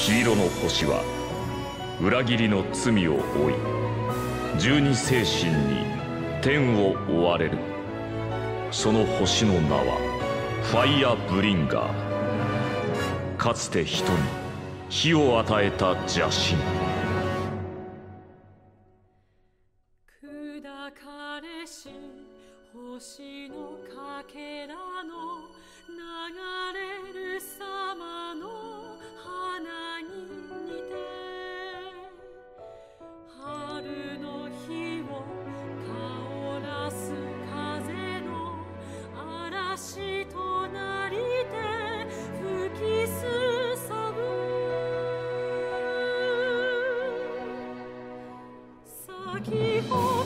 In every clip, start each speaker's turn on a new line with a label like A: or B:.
A: 黄色の星は裏切りの罪を負い十二精神に天を追われる。その星の名はファイアブリンガー。かつて人に火を与えた邪神。
B: 砕かれし星のかけらの流 keyhole.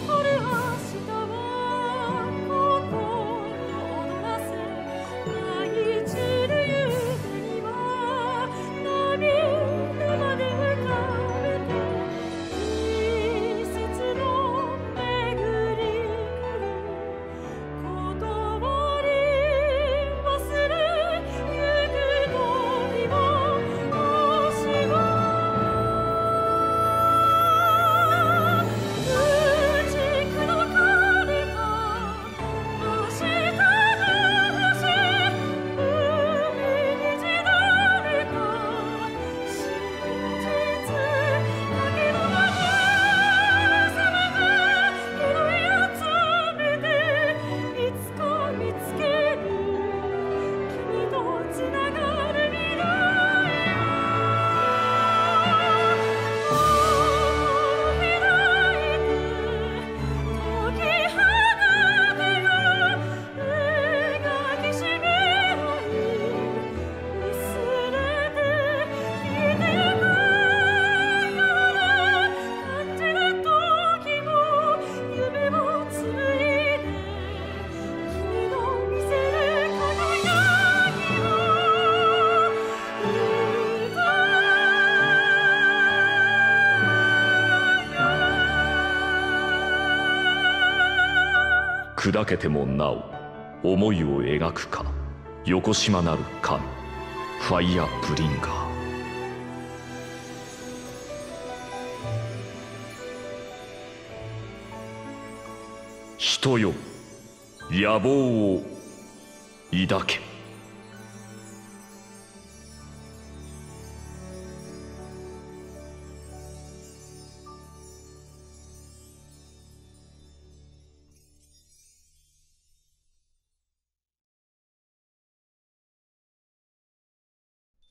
A: 砕けてもなお思いを描くか横島なる神ファイアブリンガー。人よ野望を抱け。